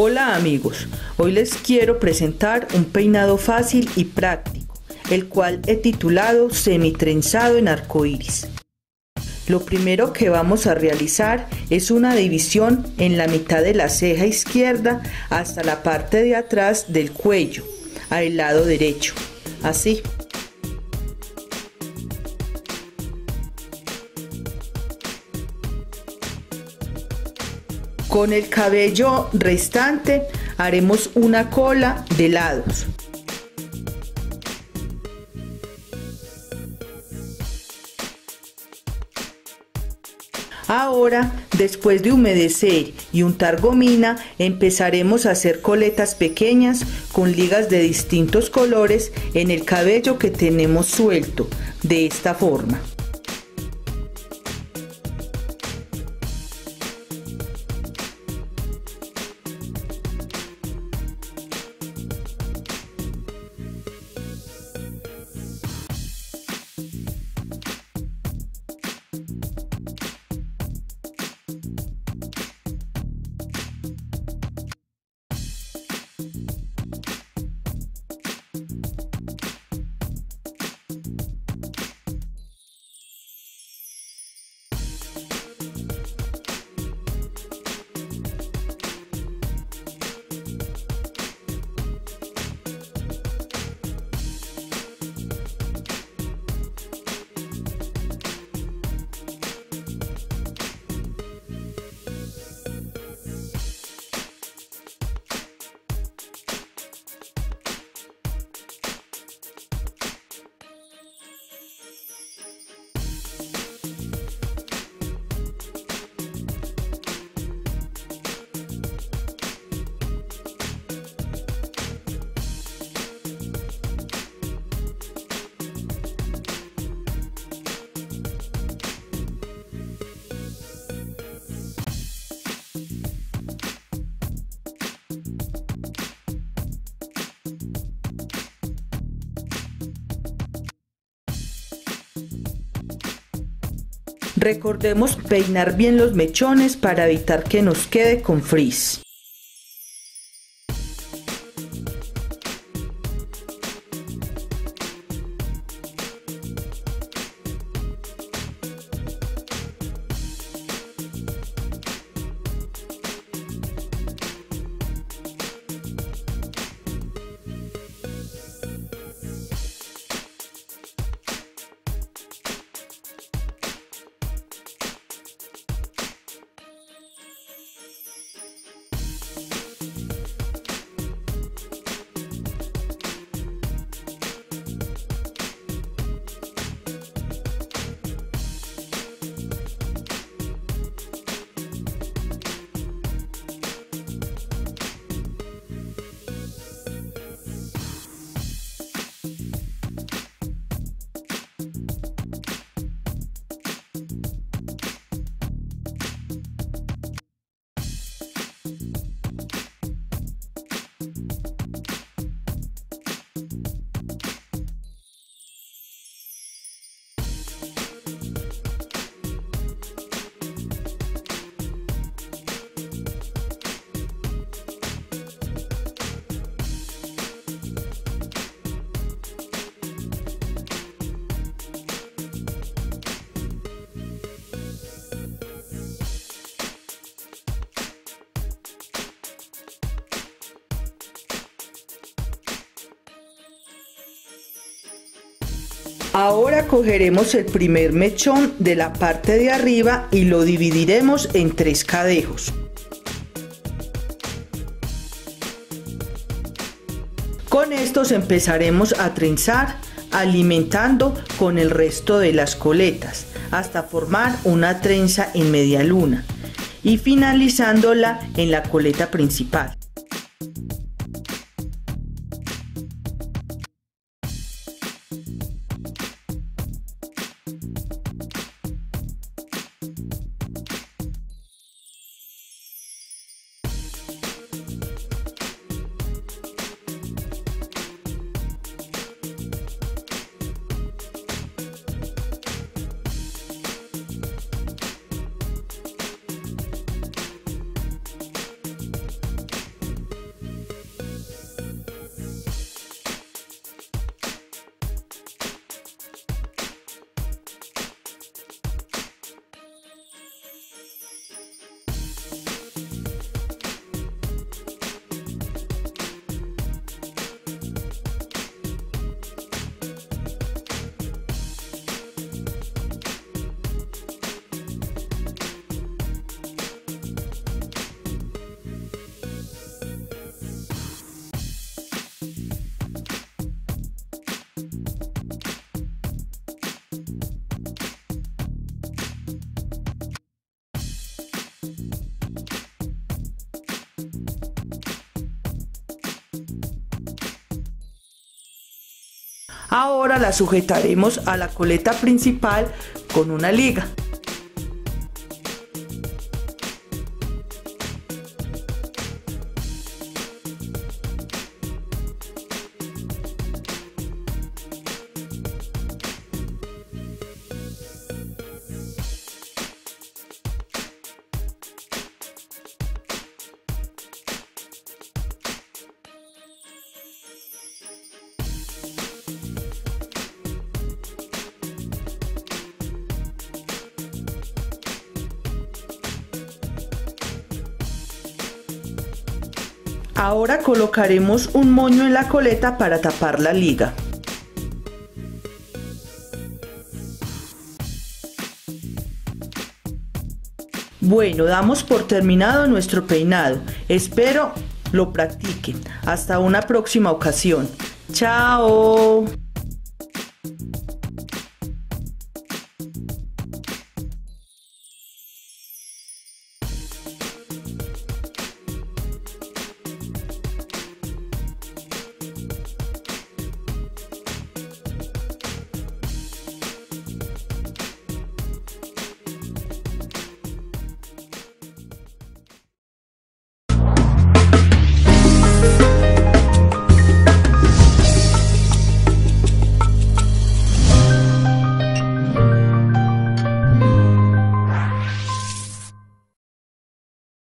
Hola amigos, hoy les quiero presentar un peinado fácil y práctico, el cual he titulado semitrenzado en arcoíris. Lo primero que vamos a realizar es una división en la mitad de la ceja izquierda hasta la parte de atrás del cuello, al lado derecho, así. Con el cabello restante haremos una cola de lados. Ahora, después de humedecer y untar gomina, empezaremos a hacer coletas pequeñas con ligas de distintos colores en el cabello que tenemos suelto, de esta forma. Recordemos peinar bien los mechones para evitar que nos quede con frizz. Ahora cogeremos el primer mechón de la parte de arriba y lo dividiremos en tres cadejos. Con estos empezaremos a trenzar alimentando con el resto de las coletas hasta formar una trenza en media luna y finalizándola en la coleta principal. Ahora la sujetaremos a la coleta principal con una liga. Ahora colocaremos un moño en la coleta para tapar la liga. Bueno, damos por terminado nuestro peinado. Espero lo practiquen. Hasta una próxima ocasión. Chao.